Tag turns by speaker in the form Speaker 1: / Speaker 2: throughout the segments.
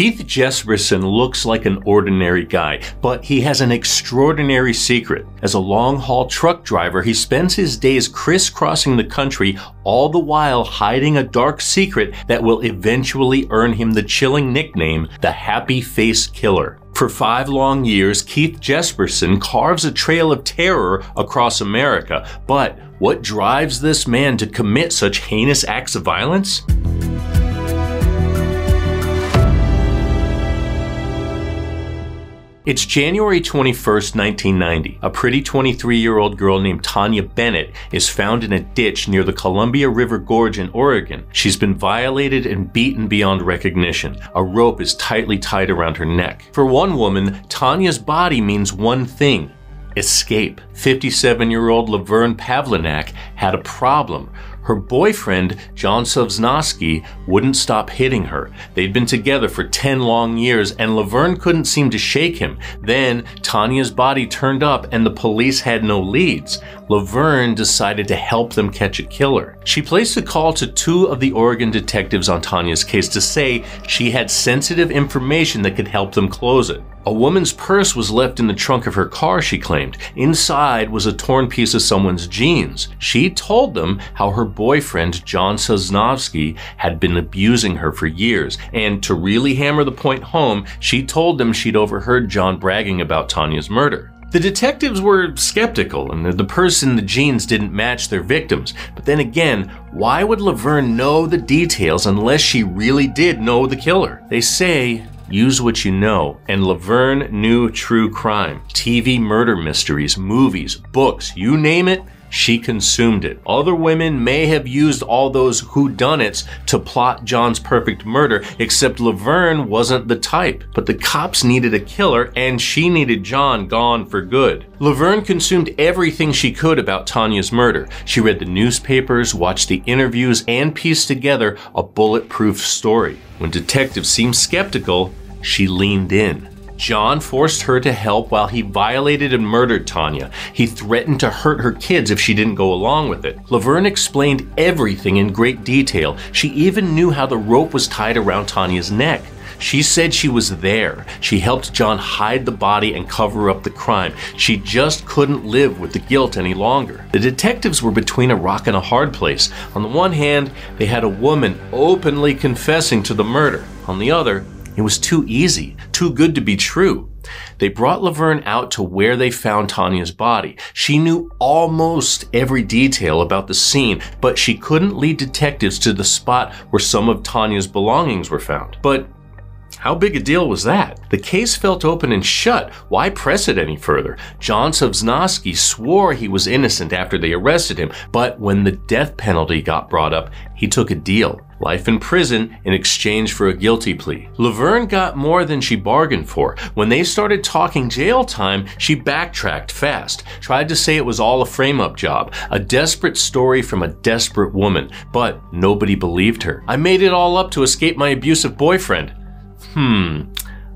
Speaker 1: Keith Jesperson looks like an ordinary guy, but he has an extraordinary secret. As a long haul truck driver, he spends his days crisscrossing the country, all the while hiding a dark secret that will eventually earn him the chilling nickname, the Happy Face Killer. For five long years, Keith Jesperson carves a trail of terror across America. But what drives this man to commit such heinous acts of violence? It's January 21st, 1990. A pretty 23 year old girl named Tanya Bennett is found in a ditch near the Columbia River Gorge in Oregon. She's been violated and beaten beyond recognition. A rope is tightly tied around her neck. For one woman, Tanya's body means one thing escape. 57 year old Laverne Pavlinac had a problem. Her boyfriend, John Sosnovske, wouldn't stop hitting her. They'd been together for 10 long years, and Laverne couldn't seem to shake him. Then, Tanya's body turned up, and the police had no leads. Laverne decided to help them catch a killer. She placed a call to two of the Oregon detectives on Tanya's case to say she had sensitive information that could help them close it. A woman's purse was left in the trunk of her car, she claimed. Inside was a torn piece of someone's jeans. She told them how her boyfriend, John Sosnovske, had been abusing her for years. And to really hammer the point home, she told them she'd overheard John bragging about Tanya's murder. The detectives were skeptical, and the purse and the jeans didn't match their victims. But then again, why would Laverne know the details unless she really did know the killer? They say Use what you know. And Laverne knew true crime, TV murder mysteries, movies, books, you name it, she consumed it. Other women may have used all those whodunits to plot John's perfect murder, except Laverne wasn't the type. But the cops needed a killer, and she needed John gone for good. Laverne consumed everything she could about Tanya's murder. She read the newspapers, watched the interviews, and pieced together a bulletproof story. When detectives seemed skeptical, she leaned in. John forced her to help while he violated and murdered Tanya. He threatened to hurt her kids if she didn't go along with it. Laverne explained everything in great detail. She even knew how the rope was tied around Tanya's neck. She said she was there. She helped John hide the body and cover up the crime. She just couldn't live with the guilt any longer. The detectives were between a rock and a hard place. On the one hand, they had a woman openly confessing to the murder. On the other, it was too easy, too good to be true. They brought Laverne out to where they found Tanya's body. She knew almost every detail about the scene, but she couldn't lead detectives to the spot where some of Tanya's belongings were found. But how big a deal was that? The case felt open and shut. Why press it any further? John Sosnovske swore he was innocent after they arrested him, but when the death penalty got brought up, he took a deal life in prison in exchange for a guilty plea. Laverne got more than she bargained for. When they started talking jail time, she backtracked fast, tried to say it was all a frame up job, a desperate story from a desperate woman, but nobody believed her. I made it all up to escape my abusive boyfriend. Hmm,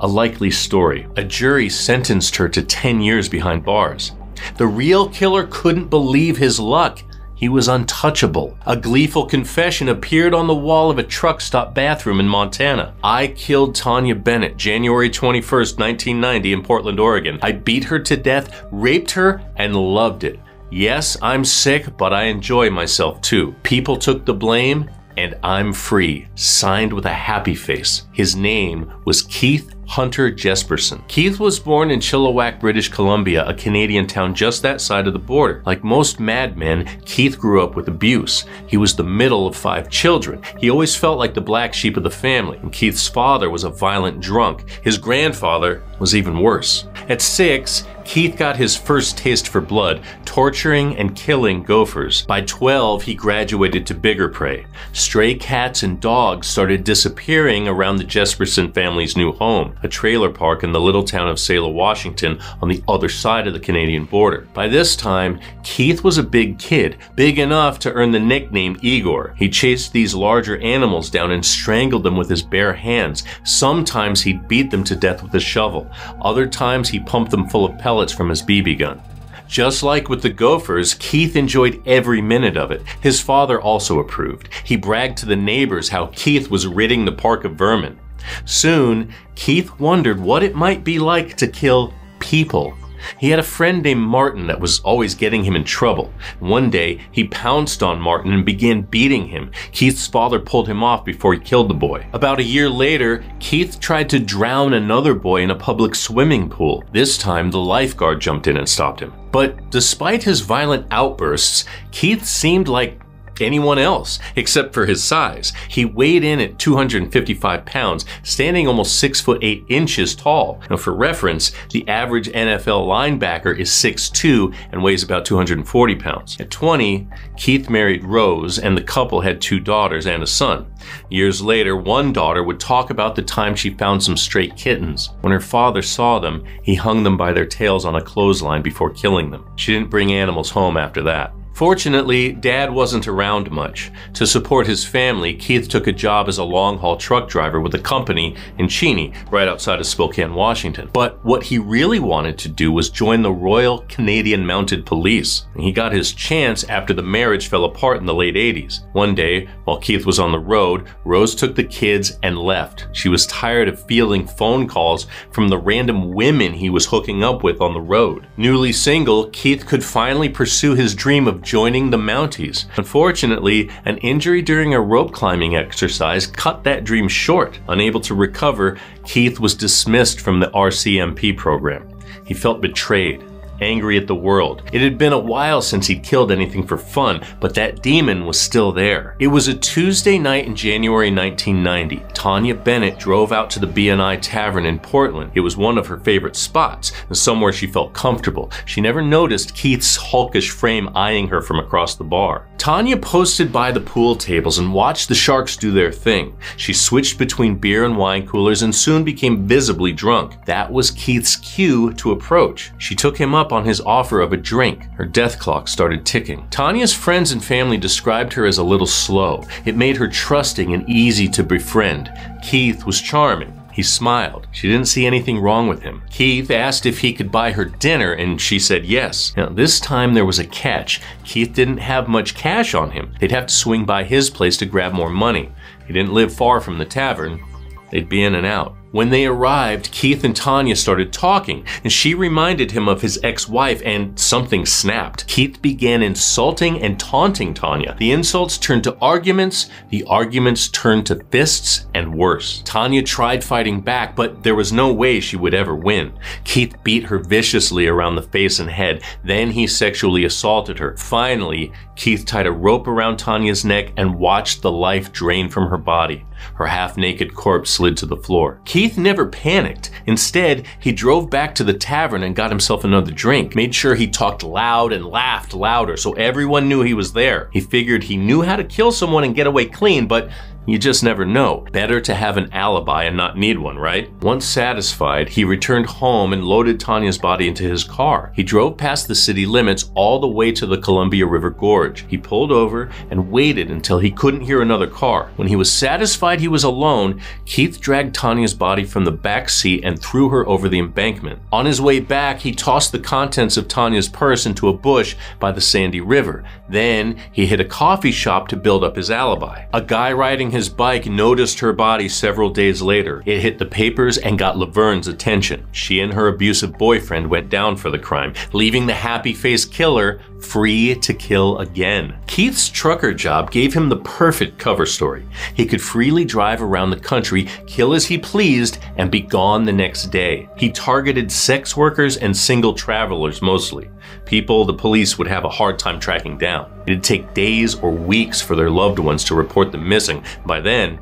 Speaker 1: a likely story. A jury sentenced her to 10 years behind bars. The real killer couldn't believe his luck. He was untouchable. A gleeful confession appeared on the wall of a truck stop bathroom in Montana. I killed Tanya Bennett January 21st, 1990 in Portland, Oregon. I beat her to death, raped her, and loved it. Yes, I'm sick, but I enjoy myself too. People took the blame, and I'm free. Signed with a happy face. His name was Keith Hunter Jesperson. Keith was born in Chilliwack, British Columbia, a Canadian town just that side of the border. Like most madmen, Keith grew up with abuse. He was the middle of five children. He always felt like the black sheep of the family. And Keith's father was a violent drunk. His grandfather was even worse. At six, Keith got his first taste for blood, torturing and killing gophers. By 12, he graduated to bigger prey. Stray cats and dogs started disappearing around the Jesperson family's new home, a trailer park in the little town of Selah, Washington, on the other side of the Canadian border. By this time, Keith was a big kid, big enough to earn the nickname Igor. He chased these larger animals down and strangled them with his bare hands. Sometimes he'd beat them to death with a shovel. Other times he pumped them full of pellets pellets from his BB gun. Just like with the Gophers, Keith enjoyed every minute of it. His father also approved. He bragged to the neighbors how Keith was ridding the park of vermin. Soon, Keith wondered what it might be like to kill people. He had a friend named Martin that was always getting him in trouble. One day, he pounced on Martin and began beating him. Keith's father pulled him off before he killed the boy. About a year later, Keith tried to drown another boy in a public swimming pool. This time, the lifeguard jumped in and stopped him. But despite his violent outbursts, Keith seemed like anyone else, except for his size. He weighed in at 255 pounds, standing almost 6 foot 8 inches tall. Now, for reference, the average NFL linebacker is 6'2 and weighs about 240 pounds. At 20, Keith married Rose, and the couple had two daughters and a son. Years later, one daughter would talk about the time she found some stray kittens. When her father saw them, he hung them by their tails on a clothesline before killing them. She didn't bring animals home after that. Fortunately, Dad wasn't around much. To support his family, Keith took a job as a long haul truck driver with a company in Cheney, right outside of Spokane, Washington. But what he really wanted to do was join the Royal Canadian Mounted Police. He got his chance after the marriage fell apart in the late 80s. One day, while Keith was on the road, Rose took the kids and left. She was tired of fielding phone calls from the random women he was hooking up with on the road. Newly single, Keith could finally pursue his dream of joining the Mounties. Unfortunately, an injury during a rope climbing exercise cut that dream short. Unable to recover, Keith was dismissed from the RCMP program. He felt betrayed angry at the world. It had been a while since he'd killed anything for fun, but that demon was still there. It was a Tuesday night in January 1990. Tanya Bennett drove out to the B&I Tavern in Portland. It was one of her favorite spots, and somewhere she felt comfortable. She never noticed Keith's hulkish frame eyeing her from across the bar. Tanya posted by the pool tables and watched the sharks do their thing. She switched between beer and wine coolers and soon became visibly drunk. That was Keith's cue to approach. She took him up up on his offer of a drink. Her death clock started ticking. Tanya's friends and family described her as a little slow. It made her trusting and easy to befriend. Keith was charming. He smiled. She didn't see anything wrong with him. Keith asked if he could buy her dinner, and she said yes. Now, this time there was a catch. Keith didn't have much cash on him. They'd have to swing by his place to grab more money. He didn't live far from the tavern. They'd be in and out. When they arrived, Keith and Tanya started talking, and she reminded him of his ex wife, and something snapped. Keith began insulting and taunting Tanya. The insults turned to arguments, the arguments turned to fists, and worse. Tanya tried fighting back, but there was no way she would ever win. Keith beat her viciously around the face and head, then he sexually assaulted her. Finally, Keith tied a rope around Tanya's neck and watched the life drain from her body. Her half naked corpse slid to the floor. Keith never panicked. Instead, he drove back to the tavern and got himself another drink, made sure he talked loud and laughed louder so everyone knew he was there. He figured he knew how to kill someone and get away clean, but you just never know. Better to have an alibi and not need one, right? Once satisfied, he returned home and loaded Tanya's body into his car. He drove past the city limits all the way to the Columbia River Gorge. He pulled over and waited until he couldn't hear another car. When he was satisfied he was alone, Keith dragged Tanya's body from the back seat and threw her over the embankment. On his way back, he tossed the contents of Tanya's purse into a bush by the Sandy River. Then he hit a coffee shop to build up his alibi. A guy riding his bike noticed her body several days later. It hit the papers and got Laverne's attention. She and her abusive boyfriend went down for the crime, leaving the happy faced killer free to kill again. Keith's trucker job gave him the perfect cover story. He could freely drive around the country, kill as he pleased, and be gone the next day. He targeted sex workers and single travelers mostly people the police would have a hard time tracking down. It'd take days or weeks for their loved ones to report them missing. By then,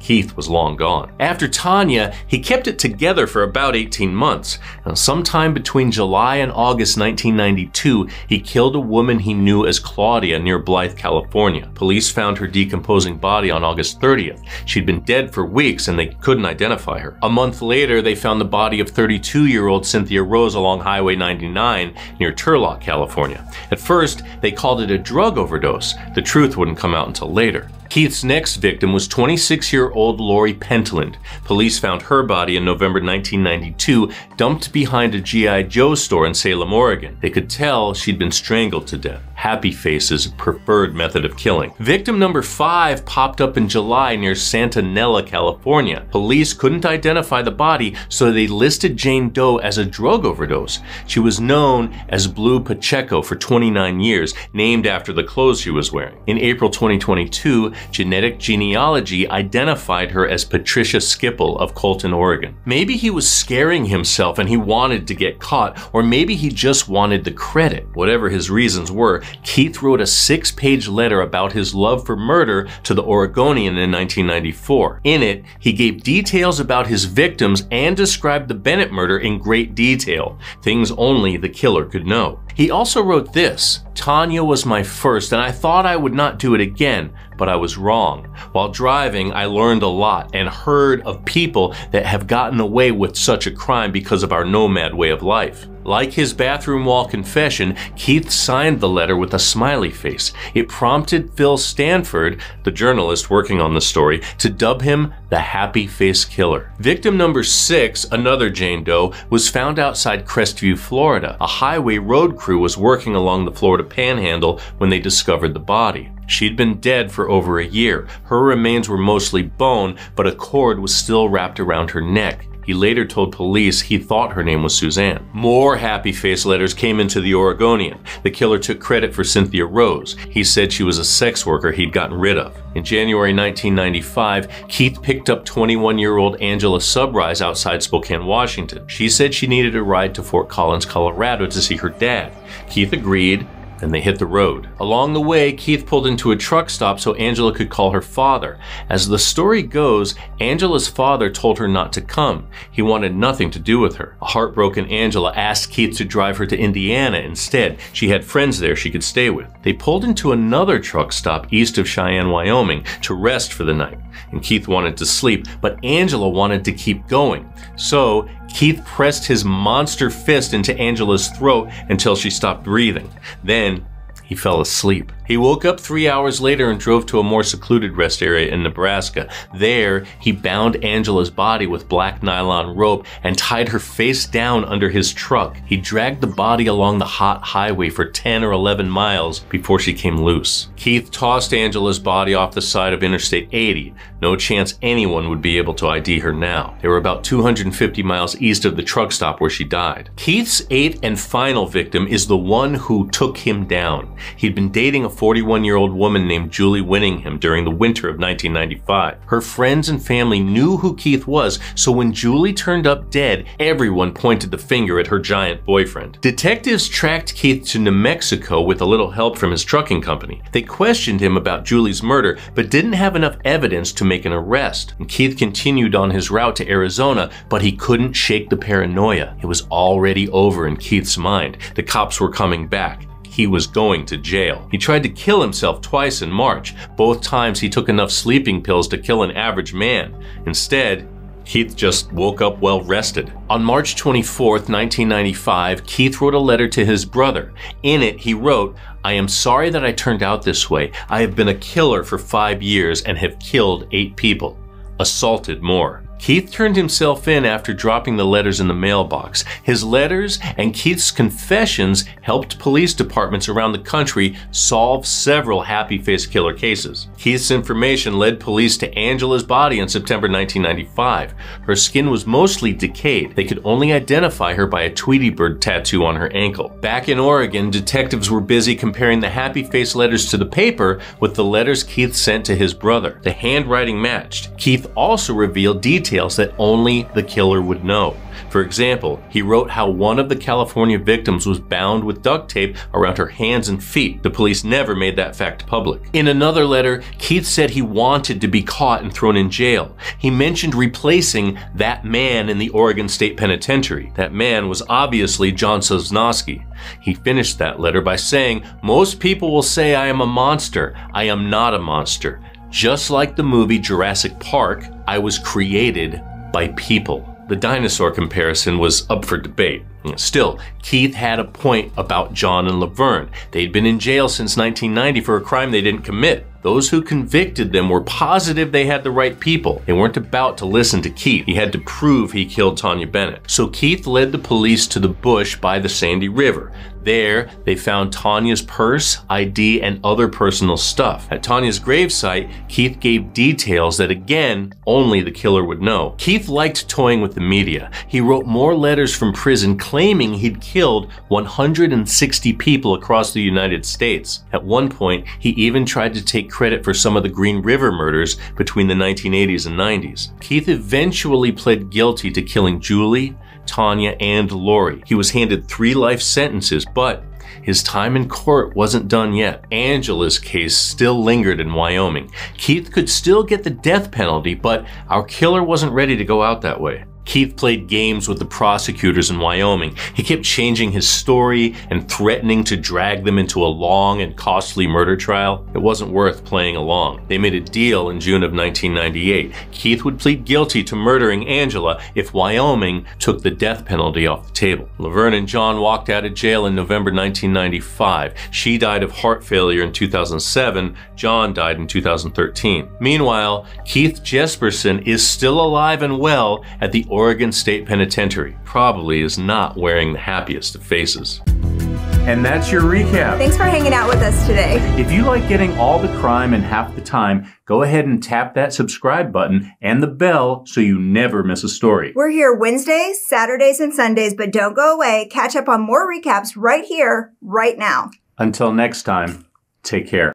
Speaker 1: Keith was long gone. After Tanya, he kept it together for about 18 months. Now, sometime between July and August 1992, he killed a woman he knew as Claudia near Blythe, California. Police found her decomposing body on August 30th. She'd been dead for weeks and they couldn't identify her. A month later, they found the body of 32 year old Cynthia Rose along Highway 99 near Turlock, California. At first, they called it a drug overdose. The truth wouldn't come out until later. Keith's next victim was 26 year old Lori Pentland. Police found her body in November 1992, dumped behind a G.I. Joe store in Salem, Oregon. They could tell she'd been strangled to death. Happy Face's preferred method of killing. Victim number five popped up in July near Santa Nella, California. Police couldn't identify the body, so they listed Jane Doe as a drug overdose. She was known as Blue Pacheco for 29 years, named after the clothes she was wearing. In April 2022, genetic genealogy identified her as Patricia Skiple of Colton, Oregon. Maybe he was scaring himself and he wanted to get caught, or maybe he just wanted the credit. Whatever his reasons were, Keith wrote a six page letter about his love for murder to the Oregonian in 1994. In it, he gave details about his victims and described the Bennett murder in great detail, things only the killer could know. He also wrote this Tanya was my first, and I thought I would not do it again, but I was wrong. While driving, I learned a lot and heard of people that have gotten away with such a crime because of our nomad way of life. Like his bathroom wall confession, Keith signed the letter with a smiley face. It prompted Phil Stanford, the journalist working on the story, to dub him the Happy Face Killer. Victim number six, another Jane Doe, was found outside Crestview, Florida. A highway road crew was working along the Florida panhandle when they discovered the body. She'd been dead for over a year. Her remains were mostly bone, but a cord was still wrapped around her neck. He later told police he thought her name was Suzanne. More happy face letters came into the Oregonian. The killer took credit for Cynthia Rose. He said she was a sex worker he'd gotten rid of. In January 1995, Keith picked up 21 year old Angela Subrize outside Spokane, Washington. She said she needed a ride to Fort Collins, Colorado to see her dad. Keith agreed and they hit the road. Along the way, Keith pulled into a truck stop so Angela could call her father. As the story goes, Angela's father told her not to come. He wanted nothing to do with her. A heartbroken Angela asked Keith to drive her to Indiana instead. She had friends there she could stay with. They pulled into another truck stop east of Cheyenne, Wyoming to rest for the night. And Keith wanted to sleep, but Angela wanted to keep going. So Keith pressed his monster fist into Angela's throat until she stopped breathing. Then he fell asleep. He woke up three hours later and drove to a more secluded rest area in Nebraska. There, he bound Angela's body with black nylon rope and tied her face down under his truck. He dragged the body along the hot highway for 10 or 11 miles before she came loose. Keith tossed Angela's body off the side of Interstate 80. No chance anyone would be able to ID her now. They were about 250 miles east of the truck stop where she died. Keith's eighth and final victim is the one who took him down. He'd been dating a 41 year old woman named Julie Winningham during the winter of 1995. Her friends and family knew who Keith was, so when Julie turned up dead, everyone pointed the finger at her giant boyfriend. Detectives tracked Keith to New Mexico with a little help from his trucking company. They questioned him about Julie's murder, but didn't have enough evidence to make an arrest. And Keith continued on his route to Arizona, but he couldn't shake the paranoia. It was already over in Keith's mind. The cops were coming back he was going to jail. He tried to kill himself twice in March. Both times he took enough sleeping pills to kill an average man. Instead, Keith just woke up well rested. On March 24, 1995, Keith wrote a letter to his brother. In it, he wrote, I am sorry that I turned out this way. I have been a killer for five years and have killed eight people, assaulted more. Keith turned himself in after dropping the letters in the mailbox. His letters and Keith's confessions helped police departments around the country solve several happy face killer cases. Keith's information led police to Angela's body in September 1995. Her skin was mostly decayed. They could only identify her by a Tweety bird tattoo on her ankle. Back in Oregon, detectives were busy comparing the happy face letters to the paper with the letters Keith sent to his brother. The handwriting matched. Keith also revealed details details that only the killer would know. For example, he wrote how one of the California victims was bound with duct tape around her hands and feet. The police never made that fact public. In another letter, Keith said he wanted to be caught and thrown in jail. He mentioned replacing that man in the Oregon State Penitentiary. That man was obviously John Sosnovske. He finished that letter by saying, Most people will say I am a monster. I am not a monster. Just like the movie Jurassic Park, I was created by people. The dinosaur comparison was up for debate. Still, Keith had a point about John and Laverne. They'd been in jail since 1990 for a crime they didn't commit. Those who convicted them were positive they had the right people. They weren't about to listen to Keith. He had to prove he killed Tanya Bennett. So Keith led the police to the bush by the Sandy River. There, they found Tanya's purse, ID, and other personal stuff. At Tanya's gravesite, Keith gave details that, again, only the killer would know. Keith liked toying with the media. He wrote more letters from prison claiming he'd killed 160 people across the United States. At one point, he even tried to take credit for some of the Green River murders between the 1980s and 90s. Keith eventually pled guilty to killing Julie, Tanya, and Lori. He was handed three life sentences, but his time in court wasn't done yet. Angela's case still lingered in Wyoming. Keith could still get the death penalty, but our killer wasn't ready to go out that way. Keith played games with the prosecutors in Wyoming. He kept changing his story and threatening to drag them into a long and costly murder trial. It wasn't worth playing along. They made a deal in June of 1998. Keith would plead guilty to murdering Angela if Wyoming took the death penalty off the table. Laverne and John walked out of jail in November 1995. She died of heart failure in 2007. John died in 2013. Meanwhile, Keith Jesperson is still alive and well at the Oregon State Penitentiary probably is not wearing the happiest of faces.
Speaker 2: And that's your recap.
Speaker 3: Thanks for hanging out with us today.
Speaker 2: If you like getting all the crime in half the time, go ahead and tap that subscribe button and the bell so you never miss a story.
Speaker 3: We're here Wednesdays, Saturdays, and Sundays, but don't go away. Catch up on more recaps right here, right now.
Speaker 2: Until next time, take care.